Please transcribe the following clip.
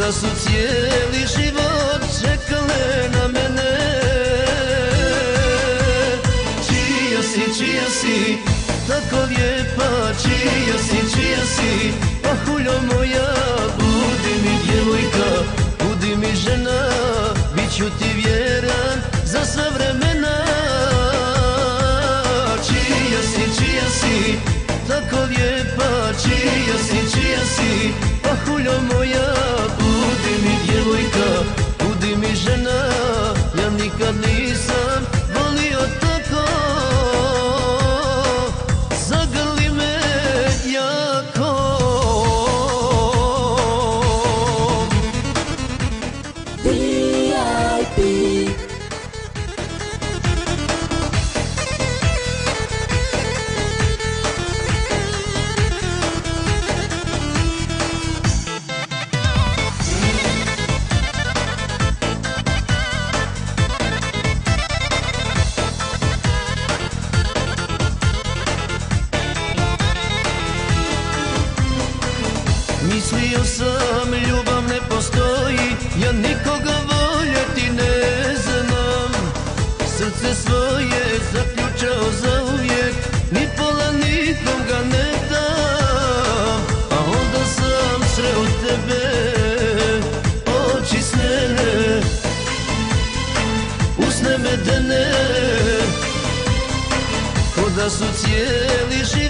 da su cijeli život čekale na mene. Čija si, čija si, tako lijepa Čija si, čija si, pahuljo moja Budi mi djevojka, budi mi žena Biću ti vjeran Ja nikad Mislio sam ljubav ne postoji Ja nikoga voljeti ne znam. Srce svoje zaključao za uvijek Ni pola nikom ga ne dam A onda sam sreo tebe Oči snene Usne medene. Ko da su cijeli život